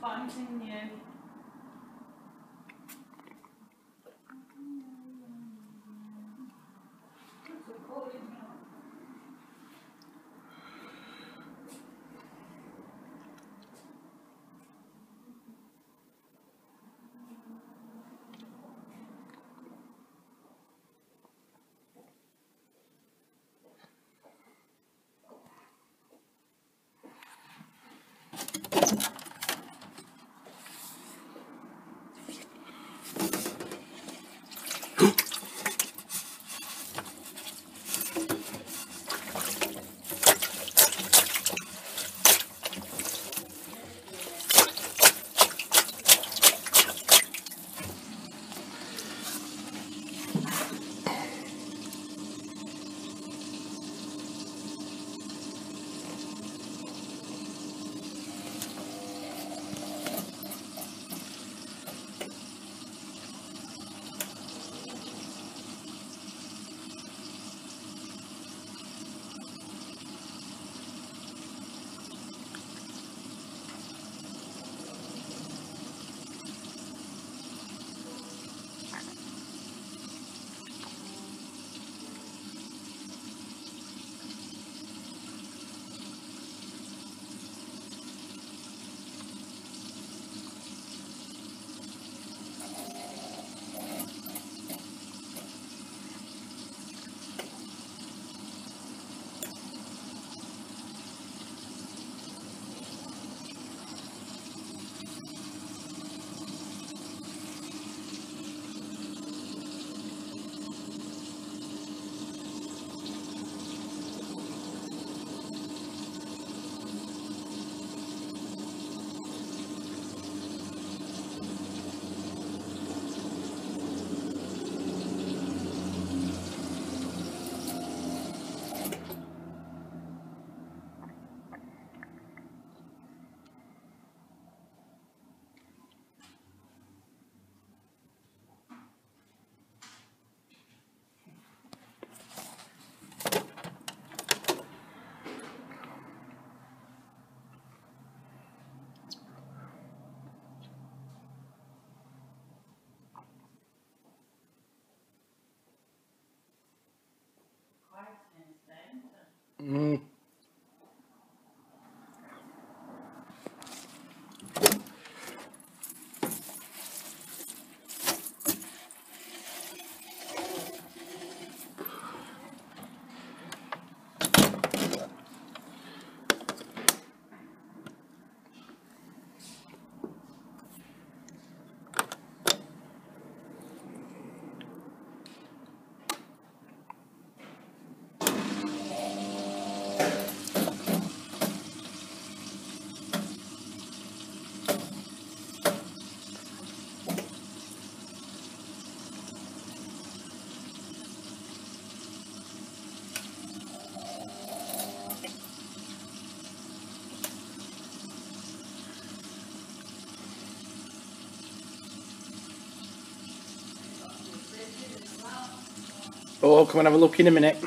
放青年。嗯 Mm. Oh, come and have a look in a minute.